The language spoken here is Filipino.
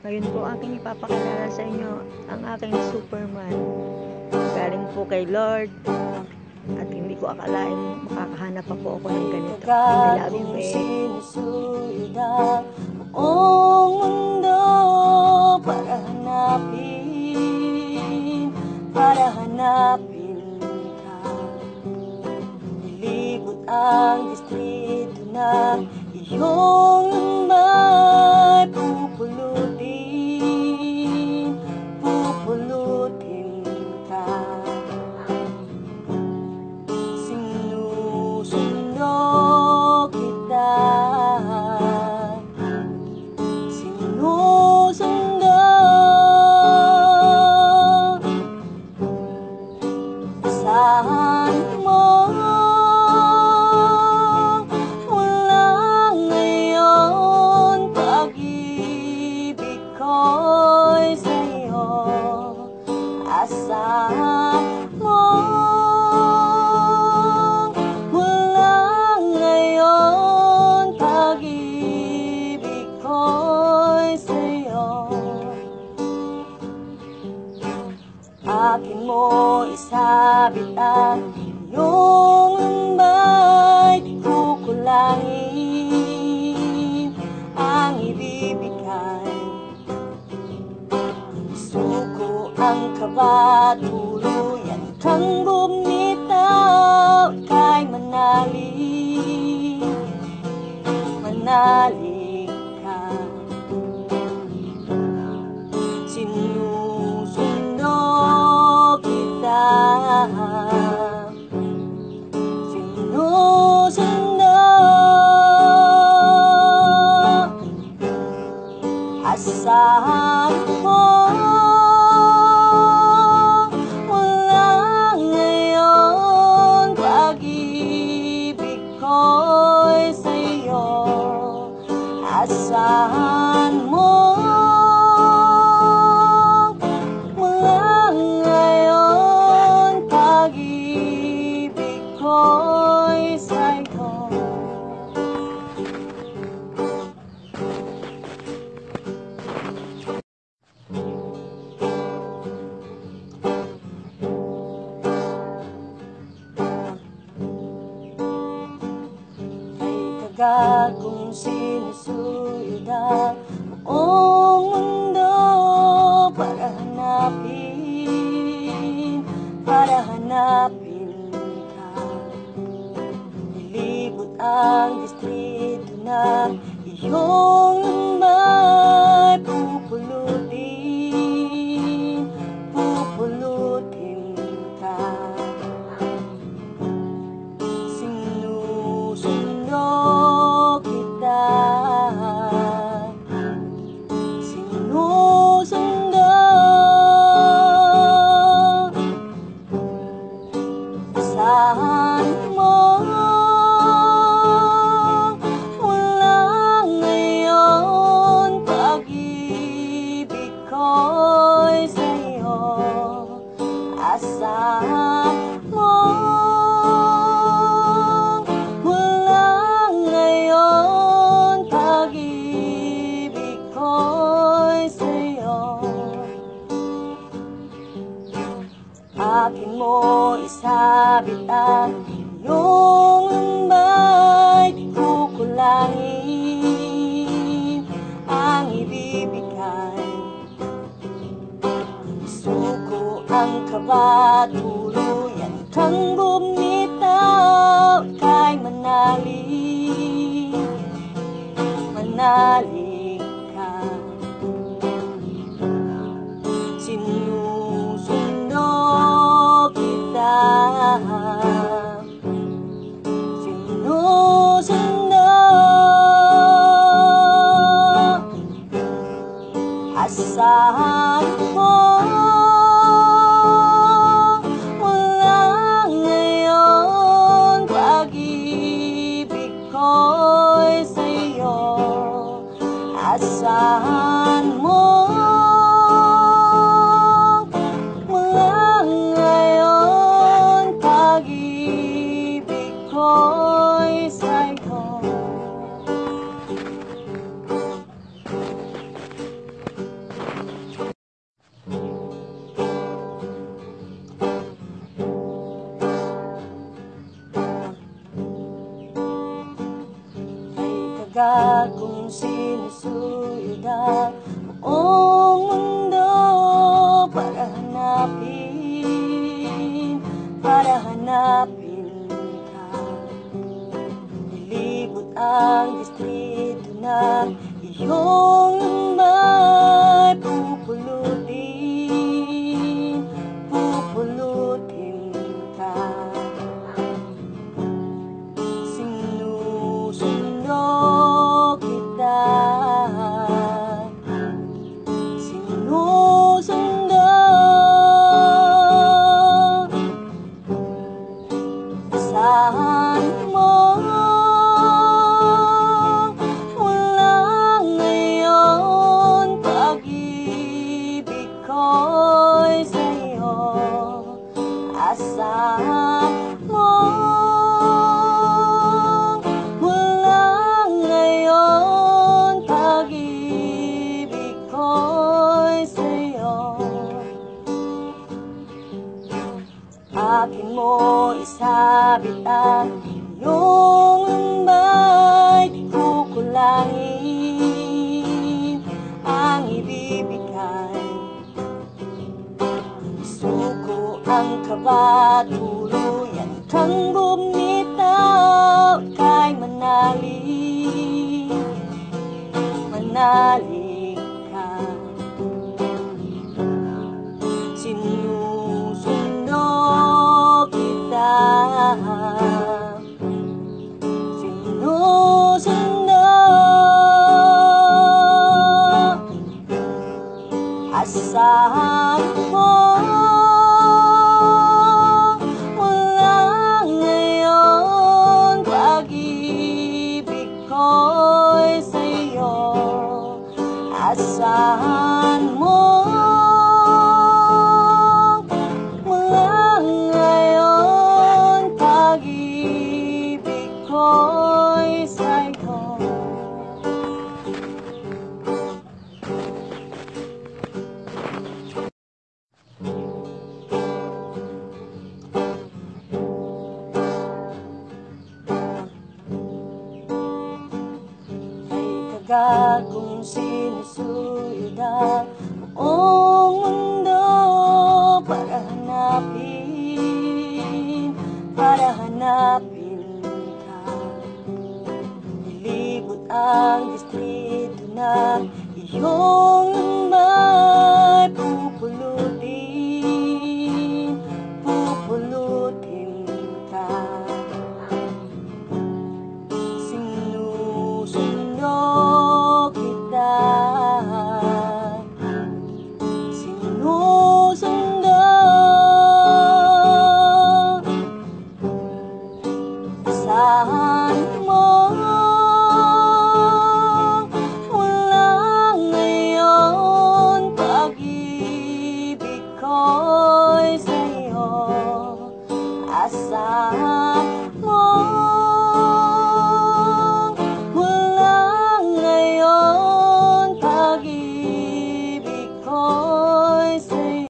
Ngayon po aking ipapakilala sa inyo ang aking Superman. Galing po kay Lord. At hindi ko akalain makakahanap pa po ako ng ganito. I love you, Kung babe. sinusuyod ang mundo love. Manalig, manalig Asahan Mo Mula ngayon Pag-ibig ko'y sa'yo. Akin mo isabit ang iyong Kaba, tuluyan kang bumitaw Ika'y manalig, manalig ka. Sinusundo kita. Sinusundo. Asahan ko'y sa'yo Asahan ka kung sinusuyodan akin mo isabit ang iyong ambay kukulangin ang ibibigay suko ang kabato ka kung sinusulit ang buong mundo para hanapin, para hanapin ka. Nilibot ang distrito ng iyong hoy, Señor, Asa